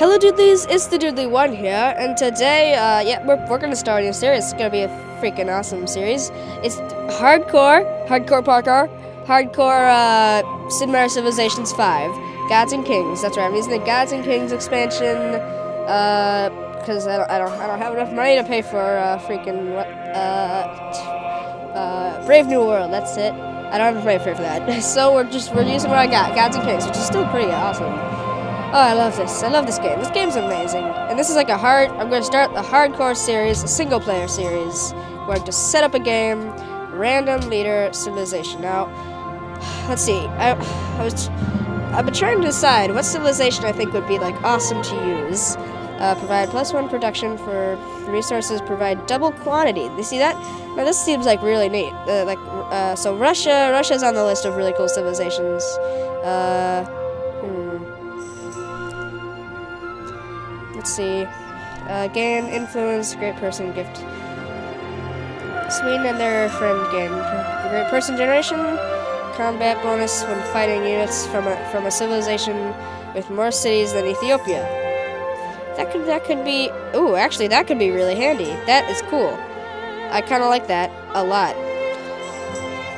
Hello Doodlies, it's the Doodly One here, and today, uh, yeah, we're, we're gonna start a new series. It's gonna be a freaking awesome series. It's hardcore, hardcore parkour, hardcore, uh, Sid Meier Civilizations 5, Gods and Kings. That's right, I'm using the Gods and Kings expansion, uh, because I don't, I don't, I don't have enough money to pay for, uh, freaking, uh, uh, Brave New World, that's it. I don't have enough money to pay for that. so we're just, we're using what I got, Gods and Kings, which is still pretty awesome. Oh, I love this. I love this game. This game's amazing. And this is like a hard, I'm going to start the hardcore series, a single player series, where I just set up a game, random leader civilization. Now, let's see. I, I was, I've been trying to decide what civilization I think would be like awesome to use. Uh, provide plus one production for resources, provide double quantity. You see that? Now this seems like really neat. Uh, like, uh, so Russia, Russia's on the list of really cool civilizations. Uh, Let's see. Uh, gain influence, great person gift. Sweden and their friend gain great person generation, combat bonus when fighting units from a from a civilization with more cities than Ethiopia. That could that could be. Ooh, actually, that could be really handy. That is cool. I kind of like that a lot.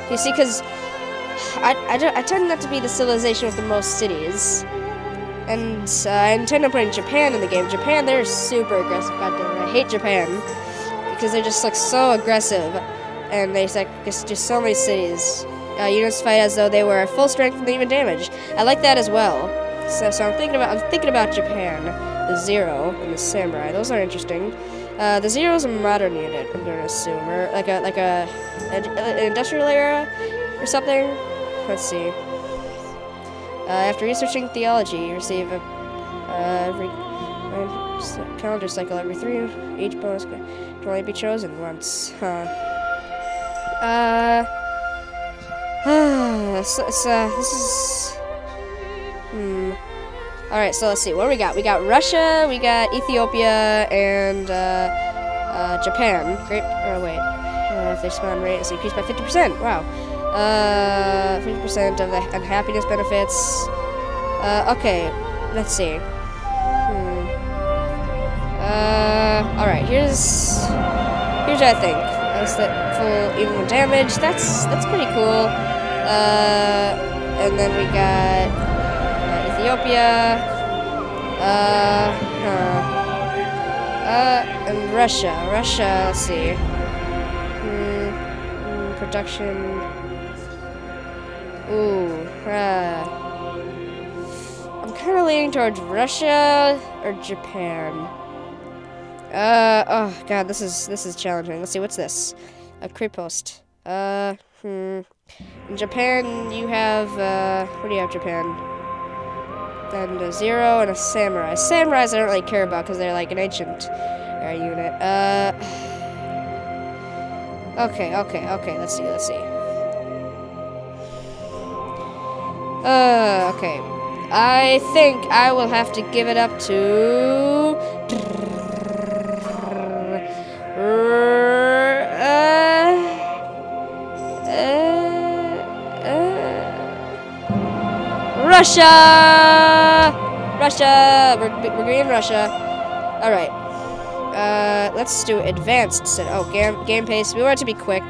You see, because I, I, I tend not to be the civilization with the most cities. And uh, I intend on putting Japan in the game. Japan, they're super aggressive. God damn it, I hate Japan because they're just like so aggressive, and they like just, so many cities. Uh, units fight as though they were full strength and even damage. I like that as well. So, so I'm thinking about I'm thinking about Japan, the Zero and the Samurai. Those are interesting. Uh, the Zero is a modern unit. I'm gonna assume, or like a like a, a industrial era or something. Let's see. Uh, after researching theology, you receive a uh, every uh, calendar cycle every three. Each bonus can only be chosen once. Huh. Uh. so, so, this is. Hmm. Alright, so let's see. What we got? We got Russia, we got Ethiopia, and uh, uh, Japan. Great. Oh, wait. Uh, if their spawn rate is increased by 50%. Wow. Uh, 50% of the unhappiness benefits. Uh, okay, let's see. Hmm. Uh, alright, here's, here's what I think. That's that full even damage. That's, that's pretty cool. Uh, and then we got uh, Ethiopia. Uh, huh. Uh, and Russia. Russia, let's see. Hmm, hmm production. Ooh, uh, I'm kind of leaning towards Russia or Japan. Uh, oh god, this is this is challenging. Let's see, what's this? A Krepost. Uh, hmm. In Japan, you have uh, what do you have, Japan? Then a zero and a samurai. Samurais I don't really care about because they're like an ancient uh, unit. Uh. Okay, okay, okay. Let's see, let's see. Uh, okay. I think I will have to give it up to... Russia! Russia! We're, we're going Russia. Alright. Uh, let's do advanced. set. Oh, game, game pace. We want it to be quick.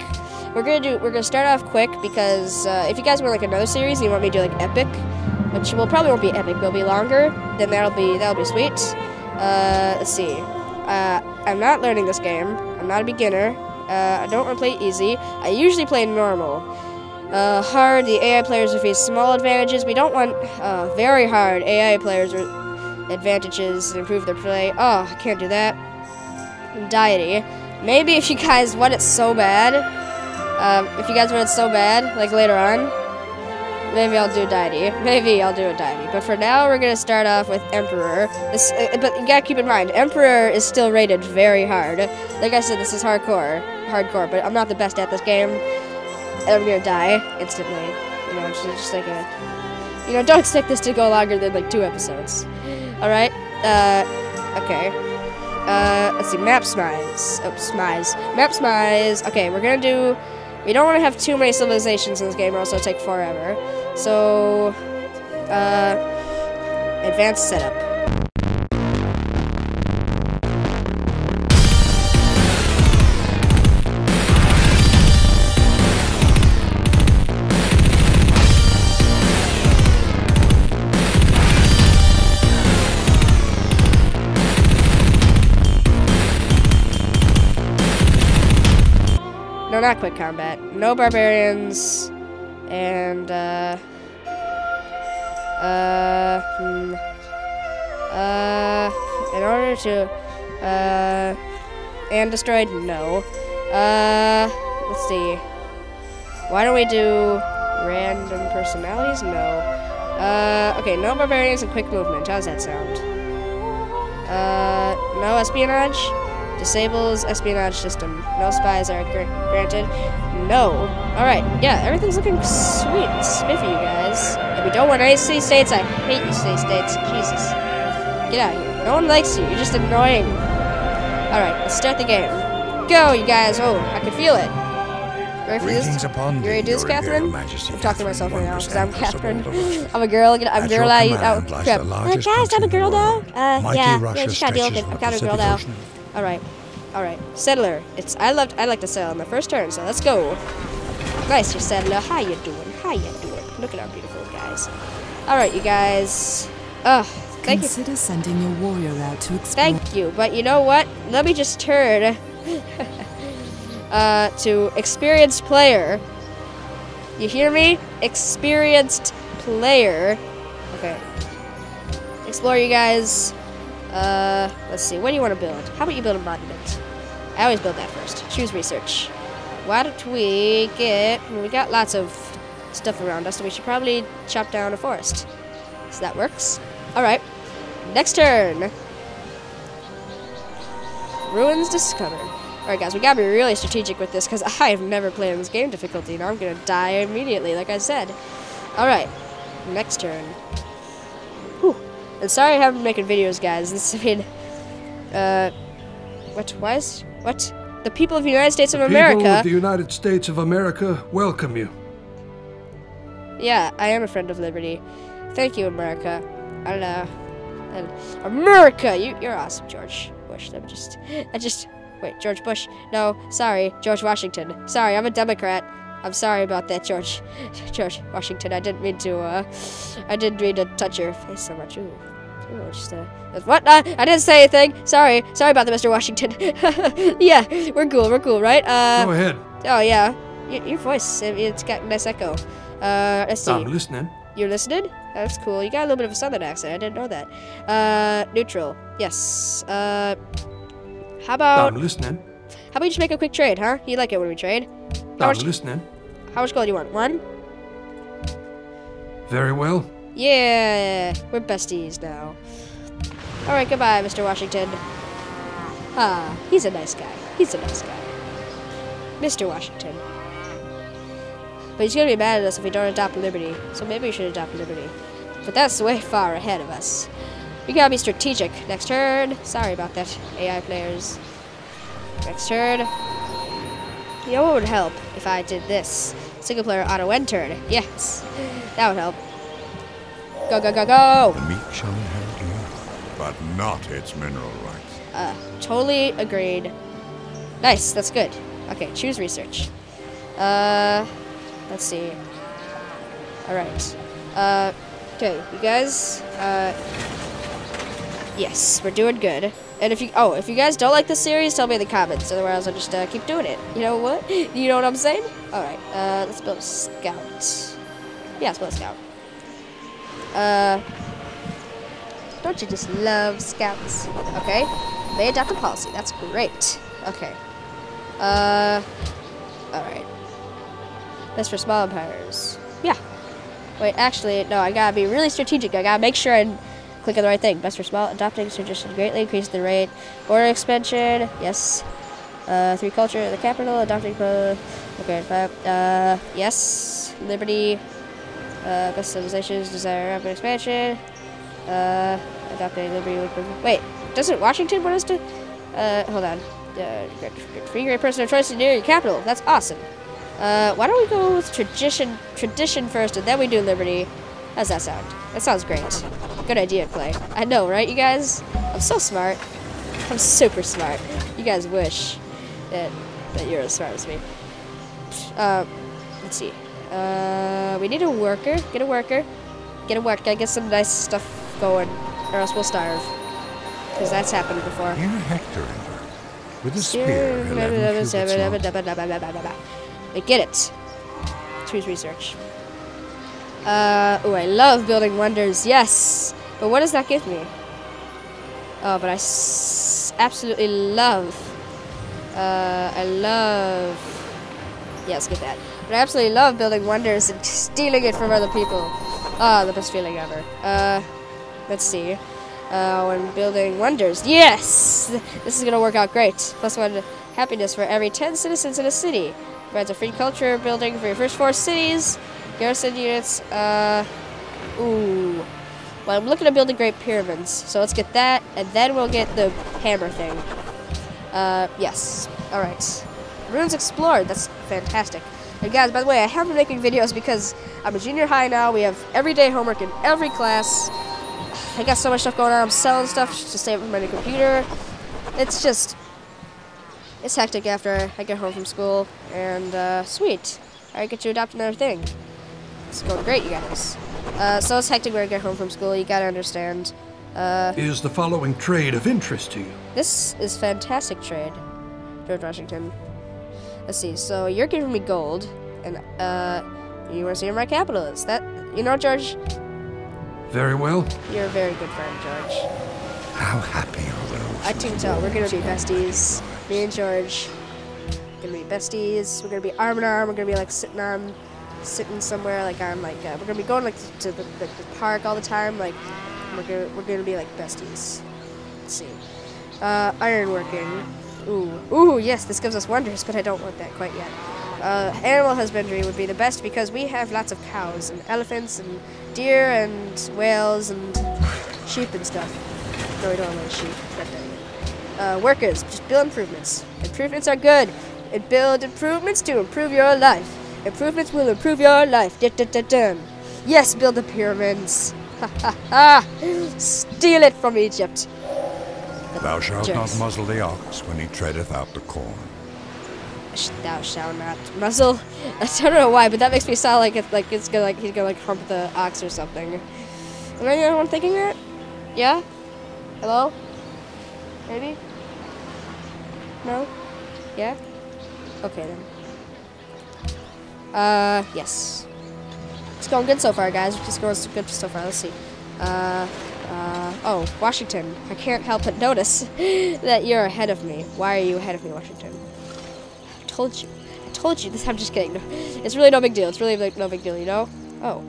We're gonna do. We're gonna start off quick because uh, if you guys want like another series, and you want me to do like epic, which will probably won't be epic, will be longer. Then that'll be that'll be sweet. Uh, let's see. Uh, I'm not learning this game. I'm not a beginner. Uh, I don't want to play easy. I usually play normal. Uh, hard. The AI players will face small advantages. We don't want uh, very hard AI players or advantages improve their play. Oh, I can't do that. Deity. Maybe if you guys want it so bad, um, if you guys want it so bad, like later on, maybe I'll do deity. Maybe I'll do a deity. But for now, we're gonna start off with Emperor. This, uh, but you gotta keep in mind, Emperor is still rated very hard. Like I said, this is hardcore, hardcore. But I'm not the best at this game, I'm gonna die instantly. You know, it's just like a, you know, don't expect this to go longer than like two episodes. All right. Uh, okay. Uh, let's see, map smize. Oh, smize. Map smize. Okay, we're gonna do we don't want to have too many civilizations in this game or else it'll take forever. So, uh, advanced setup. Not quick combat. No barbarians. And, uh... Uh... Hmm, uh... In order to... Uh... And destroyed? No. Uh... Let's see. Why don't we do random personalities? No. Uh, okay, no barbarians and quick movement. How's that sound? Uh, no espionage? Disables espionage system. No spies are gr granted. No. Alright, yeah, everything's looking sweet and spiffy, you guys. And we don't want any city states. I hate you, city states. Jesus. Get out of here. No one likes you. You're just annoying. Alright, let's start the game. Go, you guys. Oh, I can feel it. Ready for this? Upon You ready to do this, Catherine? Majesty, I'm talking to myself right now because I'm Catherine. I'm a girl. I'm a girl. I. Oh, crap. largest guys, I'm a girl now. Uh, Mighty yeah. Russia yeah, just gotta deal with it. I've got a girl now. All right. All right. Settler. It's I loved. I like to settle on the first turn. So let's go. Nice, you settler. How you doing? How you doing? Look at our beautiful guys. All right, you guys. Ugh. Thank you. Consider sending your warrior out to explore. Thank you, but you know what? Let me just turn uh, to experienced player. You hear me? Experienced player. Okay. Explore, you guys. Uh, let's see. What do you want to build? How about you build a monument? I always build that first. Choose research. Why don't we get? We got lots of stuff around us, so we should probably chop down a forest. So that works. All right. Next turn. Ruins discovered. Alright guys, we gotta be really strategic with this because I have never played in this game difficulty and I'm gonna die immediately, like I said. Alright, next turn. And sorry I haven't been making videos, guys. This, I mean, uh, what, why is, what? The people of the United States of People America. of the United States of America welcome you. Yeah, I am a friend of liberty. Thank you, America. I don't know. And America, you, you're awesome, George Bush. Me just, I just, wait, George Bush. No, sorry, George Washington. Sorry, I'm a Democrat. I'm sorry about that, George, George Washington. I didn't mean to, uh, I didn't mean to touch your face so much. Ooh, ooh, just, uh, what? Uh, I didn't say anything. Sorry, sorry about that, Mr. Washington. yeah, we're cool, we're cool, right? Uh, Go ahead. oh yeah, your, your voice, it, it's got a nice echo. Uh, let's see. I'm listening. You're listening? That's cool. You got a little bit of a southern accent. I didn't know that. Uh, neutral. Yes. Uh, how about I'm listening. how about you just make a quick trade, huh? You like it when we trade? How I'm much? listening. How much gold do you want? One? Very well. Yeah, we're besties now. All right, goodbye, Mr. Washington. Ah, he's a nice guy. He's a nice guy. Mr. Washington. But he's gonna be mad at us if we don't adopt liberty. So maybe we should adopt liberty. But that's way far ahead of us. We gotta be strategic. Next turn. Sorry about that, AI players. Next turn. You know what would help if I did this? Single player auto entered. Yes, that would help. Go go go go! The meek shall inherit earth, but not its mineral rights. Uh, totally agreed. Nice, that's good. Okay, choose research. Uh, let's see. All right. Uh, okay, you guys. Uh, yes, we're doing good. And if you, oh, if you guys don't like this series, tell me in the comments. Otherwise, I'll just uh, keep doing it. You know what? You know what I'm saying? All right. Uh, let's build a scout. Yeah, let's build a scout. Uh, don't you just love scouts? Okay. They adopt a policy. That's great. Okay. Uh, alright. That's for small empires. Yeah. Wait, actually, no, I gotta be really strategic. I gotta make sure and click on the right thing. Best for small, adopting tradition greatly increase the rate. Border expansion, yes. Uh, three culture, the capital, adopting, uh, okay, uh, yes. Liberty, uh, best civilizations, desire rapid expansion. Uh, adopting liberty wait, doesn't Washington want us to, uh, hold on. Uh, free great person choice near your capital. That's awesome. Uh, why don't we go with tradition, tradition first, and then we do liberty? How's that sound? That sounds great. Good idea, Clay. I know, right, you guys? I'm so smart. I'm super smart. You guys wish that that you're as smart as me. Uh, let's see. Uh, we need a worker. Get a worker. Get a worker. Get some nice stuff going, or else we'll starve. Because that's happened before. Hear Hector. With a spear, eleven cubits long. We get it. Choose research. Uh, oh, I love building wonders. Yes, but what does that give me? Oh, but I absolutely love. Uh, I love. Let's get that. But I absolutely love building wonders and stealing it from other people. Ah, the best feeling ever. Uh, let's see. Uh, when building wonders. Yes! This is gonna work out great. Plus one happiness for every 10 citizens in a city. Provides a free culture building for your first four cities. Garrison units. Uh, ooh. Well, I'm looking to build building great pyramids. So let's get that, and then we'll get the hammer thing. Uh, yes. Alright. Runes explored. That's fantastic. And guys, by the way, I have been making videos because I'm a junior high now. We have everyday homework in every class. I got so much stuff going on. I'm selling stuff to save up for my new computer. It's just, it's hectic after I get home from school. And uh, sweet, I get to adopt another thing. It's going great, you guys. Uh, so it's hectic when I get home from school. You gotta understand. Uh, Is the following trade of interest to you? this is fantastic trade, George Washington. Let's see. So you're giving me gold, and uh, you want to see my capital is? That you know, George. Very well. You're a very good friend, George. How happy are those? I can tell. We're gonna be besties. Me and George. Gonna be besties. We're gonna be arm in arm. We're gonna be like sitting on, sitting somewhere like on like uh, we're gonna be going like to the, the, the park all the time. Like we're gonna we're gonna be like besties. Let's see. Uh, ironworking. Ooh, ooh, yes, this gives us wonders, but I don't want that quite yet. Uh, animal husbandry would be the best because we have lots of cows and elephants and deer and whales and sheep and stuff. No, we don't any sheep. Not that. Uh, workers, just build improvements. Improvements are good. And build improvements to improve your life. Improvements will improve your life. Dun, dun, dun, dun. Yes, build the pyramids. Ha ha ha! Steal it from Egypt. Thou shalt Jerks. not muzzle the ox when he treadeth out the corn. Thou shalt not muzzle. I don't know why, but that makes me sound like it's like it's gonna like he's gonna like hump the ox or something. Am I the only one thinking that? Yeah. Hello. Maybe. No. Yeah. Okay then. Uh, yes. It's going good so far, guys. It's going good so far. Let's see. Uh, uh, oh, Washington. I can't help but notice that you're ahead of me. Why are you ahead of me, Washington? I told you. I told you this. I'm just kidding. No, It's really no big deal. It's really like, no big deal, you know? Oh.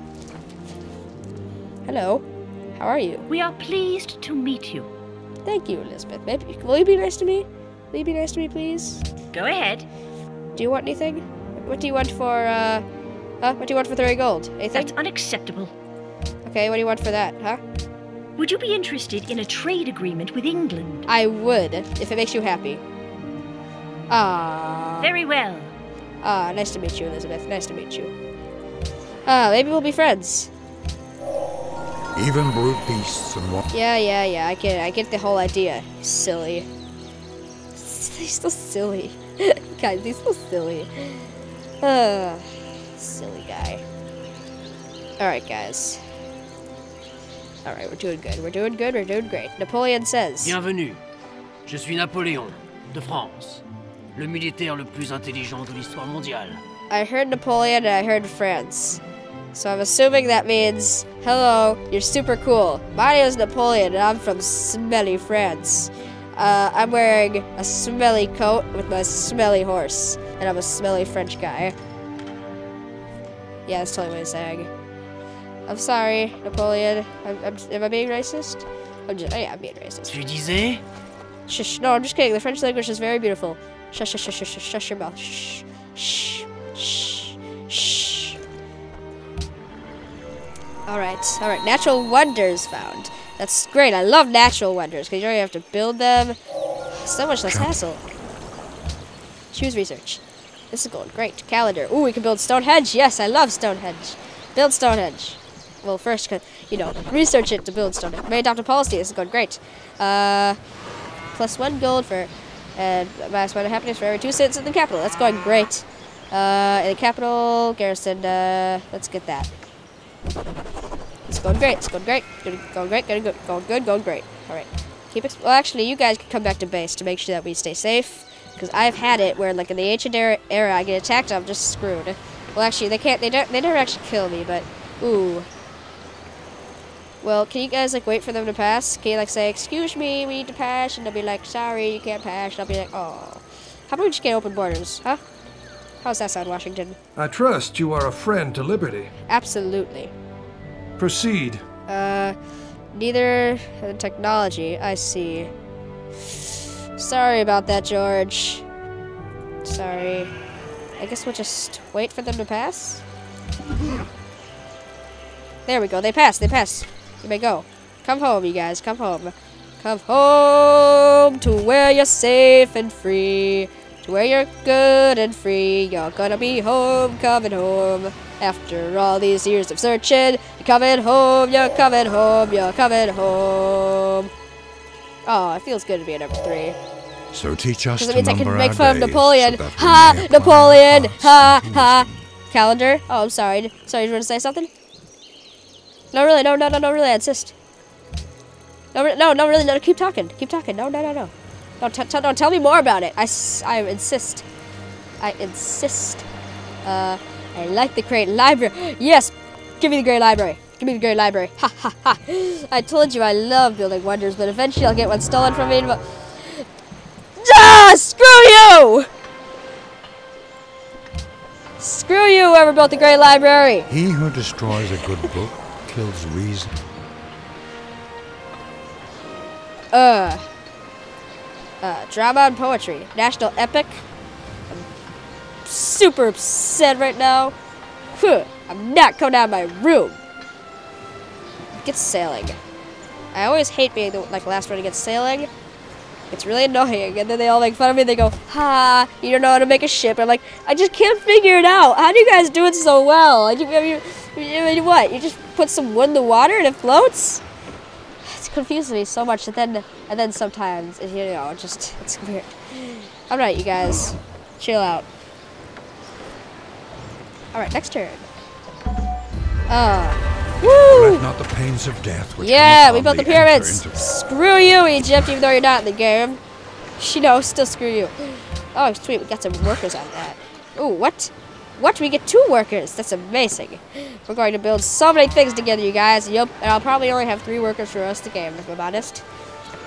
Hello. How are you? We are pleased to meet you. Thank you, Elizabeth. Maybe, will you be nice to me? Will you be nice to me, please? Go ahead. Do you want anything? What do you want for, uh, huh? What do you want for 30 gold? Anything? That's unacceptable. Okay, what do you want for that, huh? Would you be interested in a trade agreement with England? I would, if it makes you happy. Ah. Very well. Ah, nice to meet you, Elizabeth. Nice to meet you. Ah, maybe we'll be friends. Even brute beasts and what? Yeah, yeah, yeah. I get, I get the whole idea. Silly. He's so silly, guys. He's so silly. Ah, silly guy. All right, guys. All right, we're doing good. We're doing good. We're doing great. Napoleon says. Bienvenue. Je suis Napoléon, de France, le militaire le plus intelligent de l'histoire mondiale. I heard Napoleon and I heard France. So I'm assuming that means, hello, you're super cool. My name is Napoleon and I'm from smelly France. Uh, I'm wearing a smelly coat with my smelly horse. And I'm a smelly French guy. Yeah, that's totally what he's saying. I'm sorry, Napoleon. I'm, I'm, am I being racist? I'm just, oh yeah, I'm being racist. Tu disais Shush. No, I'm just kidding. The French language is very beautiful. Shush, shush, shush, shush, shush, shush your mouth. Shh, shh, shh, shh. All right, all right. Natural wonders found. That's great. I love natural wonders because you don't have to build them. So much less hassle. Choose research. This is going great. Calendar. Ooh, we can build Stonehenge. Yes, I love Stonehenge. Build Stonehenge. Well, first, you know, research it to build Stonehenge. May adopt a policy. This is going great. Uh, plus one gold for, and minus one happiness for every two cents in the capital. That's going great. Uh, in the capital, garrison, uh, let's get that. It's going great. It's going great. Good, going great. Going good. Going good. Going great. All right. keep. Ex- well, actually, you guys can come back to base to make sure that we stay safe. Because I've had it where, like in the ancient era, era, I get attacked, I'm just screwed. Well, actually, they can't. They don't. They never actually kill me, but ooh. Well, can you guys like wait for them to pass? Can you like say, "Excuse me, we need to pass," and they'll be like, "Sorry, you can't pass." And I'll be like, "Oh." How about we just get open borders, huh? How's that sound, Washington? I trust you are a friend to liberty. Absolutely. Proceed. Uh, neither the technology. I see. Sorry about that, George. Sorry. I guess we'll just wait for them to pass. There we go. They pass. They pass. You may go. Come home, you guys. Come home. Come home to where you're safe and free. To where you're good and free. You're gonna be home, coming home. After all these years of searching, you're coming home, you're coming home, you're coming home. Oh, it feels good to be a number three. So teach us Because to it means I can make fun of Napoleon. so Ha! Napoleon! Ha! Ha! Calendar? Oh, I'm sorry. Sorry, you want to say something? No, really. No, no, no, no, really. I insist. No, no, no, really. No, keep talking. Keep talking. No, no, no, no. Don't, t- tell me more about it. I, s- I insist. I insist. Uh, I like the great library. Yes! Give me the great library. Give me the great library. Ha ha ha. I told you I love building wonders, but eventually I'll get one stolen from me. But... Ah! Screw you! Screw you, whoever built the great library. He who destroys a good book kills reason. Uh. Uh, drama and poetry. National epic. Super upset right now. I'm not coming out of my room. Get sailing. I always hate being the like last one to get sailing. It's really annoying, and then they all make fun of me. They go, "Ha! You don't know how to make a ship." I'm like, I just can't figure it out. How do you guys do it so well? I, you, you, you, what? You just put some wood in the water and it floats? It's confusing me so much. And then, and then sometimes, you know, it just it's weird. All right, you guys, chill out. All right, next turn. Uh, woo! Let not the pains of death Yeah, we built the enter pyramids. Screw you, Egypt, even though you're not in the game. She knows, still screw you. Oh, sweet, we got some workers on that. Ooh, what? What? We get two workers. That's amazing. We're going to build so many things together, you guys. Yep, and I'll probably only have three workers for us the game, if I'm honest.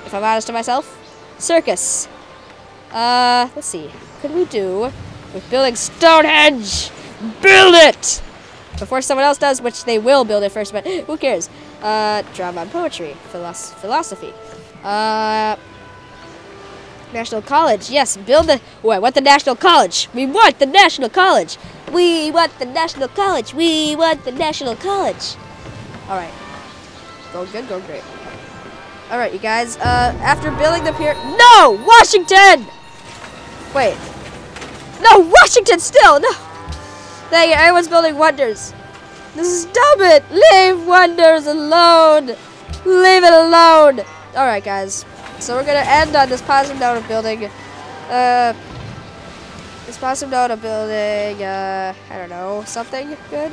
If I'm honest to myself. Circus. Uh, let's see. What could we do with building Stonehenge? Build it! Before someone else does, which they will build it first, but who cares? Uh, drama and poetry, philos- philosophy. Uh, National College, yes, build the. Wait, what the National College? We want the National College. We want the National College. We want the National College. All right, Go good, go great. All right, you guys. Uh, after building the pier, no, Washington. Wait, no, Washington still no. Dang it, everyone's building wonders. Stop it! Leave wonders alone! Leave it alone! Alright, guys. So we're gonna end on this positive note of building, uh, this positive note of building, uh, I don't know, something good?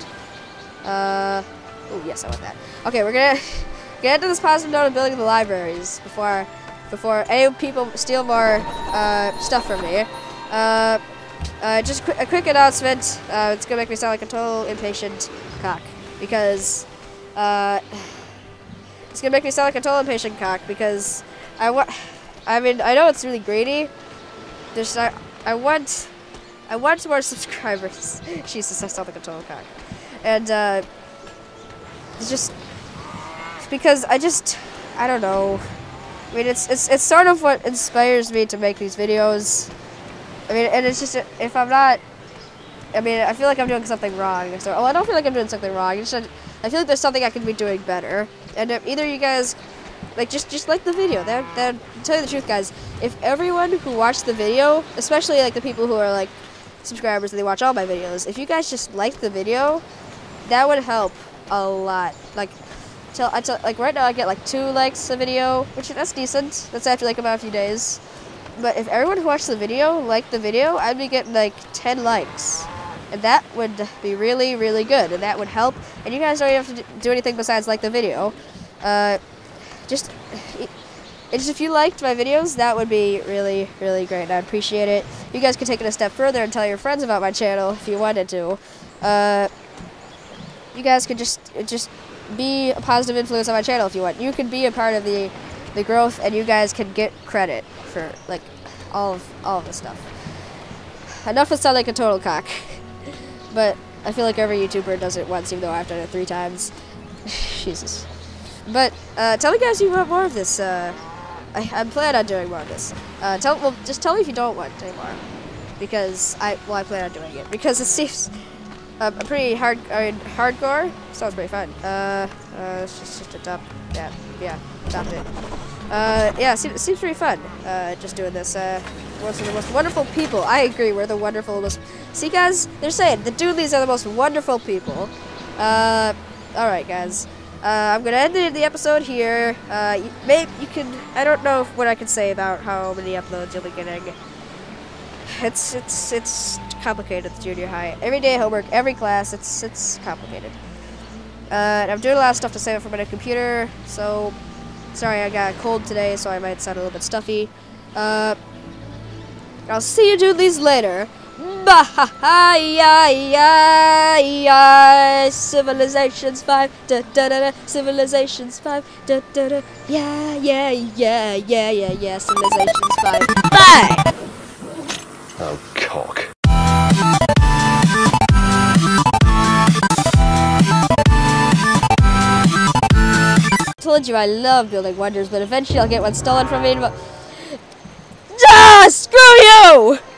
Uh, oh, yes, I want that. Okay, we're gonna get into this positive note of building the libraries before, before any people steal more, uh, stuff from me. Uh, uh, just qu- a quick announcement. Uh, it's gonna make me sound like a total impatient cock because uh, it's gonna make me sound like a total impatient cock because I want. I mean, I know it's really greedy. There's I, I want, I want more subscribers. Jesus, I sound like a total cock, and uh, it's just because I just I don't know. I mean, it's it's it's sort of what inspires me to make these videos. I mean, and it's just if I'm not, I mean, I feel like I'm doing something wrong. So, well, I don't feel like I'm doing something wrong. It's just, I feel like there's something I could be doing better. And if either you guys, like, just just like the video. That that tell you the truth, guys. If everyone who watched the video, especially like the people who are like subscribers and they watch all my videos, if you guys just liked the video, that would help a lot. Like, tell I tell like right now I get like two likes a video, which that's decent. That's after like about a few days. But if everyone who watched the video liked the video, I'd be getting like 10 likes. And that would be really, really good. And that would help. And you guys don't even have to do anything besides like the video. Uh, just, And just if you liked my videos, that would be really, really great. I'd appreciate it. You guys could take it a step further and tell your friends about my channel if you wanted to. Uh, you guys could just just be a positive influence on my channel if you want. You could be a part of the the growth, and you guys can get credit for like all of all of the stuff. Enough to sound like a total cock, but I feel like every YouTuber does it once, even though I've done it three times. Jesus. But uh, tell me guys you want more of this. Uh, I, I'm planning on doing more of this. Uh, tell well, just tell me if you don't want anymore, because I well I plan on doing it because it seems uh, pretty hard I mean, hardcore. Sounds pretty fun. Uh, uh, just, just a. Yeah, yeah, dump it. Uh, yeah, seems, seems pretty fun. Uh, just doing this. Uh, one of the most wonderful people. I agree. We're the wonderful most. See, guys, they're saying the Doodleys are the most wonderful people. Uh, all right, guys. Uh, I'm gonna end the, episode here. Uh, maybe you can. I don't know what I can say about how many uploads you'll be getting. It's it's it's complicated junior high. Every day homework, every class. It's it's complicated. Uh, I'm doing a lot of stuff to save it for my computer. So sorry, I got a cold today, so I might sound a little bit stuffy. Uh, I'll see you doodlies later. Bye. Civilizations 5. Da, da, da, da. Civilizations 5. Da, da, da. Yeah, yeah, yeah, yeah, yeah, yeah. Civilizations 5. Bye. Oh, cock. Told you I love building wonders, but eventually I'll get one stolen from me. Ah, screw you!